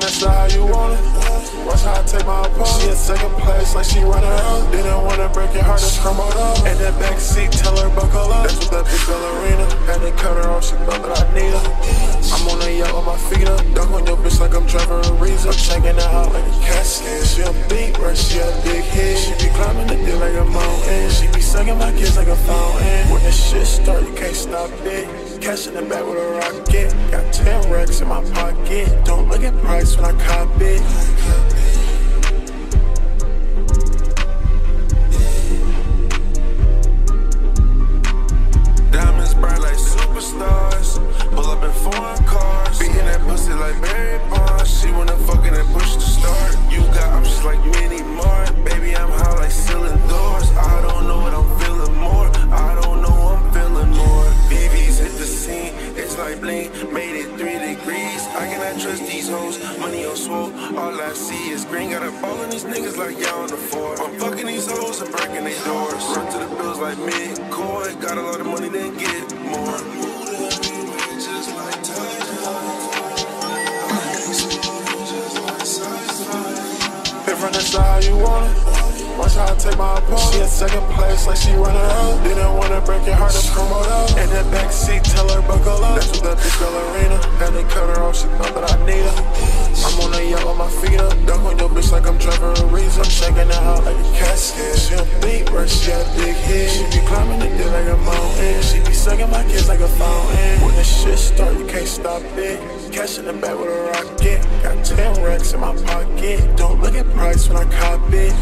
this how you want it. Watch how I take my apart. She in second place like she running out. Didn't wanna break your heart, just crumble up. In that back seat, tell her buckle up. That's what that big ballerina. Had to cut her off, she thought that I need her. Be sucking my kids like a fountain. When the shit start, you can't stop it. Cash in the back with a rocket. Got 10 racks in my pocket. Don't look at price when I cop it. It's bling. Made it three degrees. I cannot trust these hoes. Money on swole. All I see is green. Got a ball on these niggas like y'all on the floor. I'm fucking these hoes and breaking their doors. Run to the bills like mid-court. Got a lot of money, then get more. If run this how you want it. Watch how I take my apart. She in second place like she running out. Didn't wanna break your heart, just crumble up. In that back ballerina. Had to cut her off, she thought that I need her. I'm on a yacht with my feet up. Dunk on your bitch like I'm Trevor Ariza. I'm checking her out like a casket. She a big right? She a big head. She be climbing the dick like a mountain. She be sucking my kids like a fountain. When the shit start, you can't stop it. Cash in the back with a rocket. Got 10 racks in my pocket. Don't look at price when I cop it.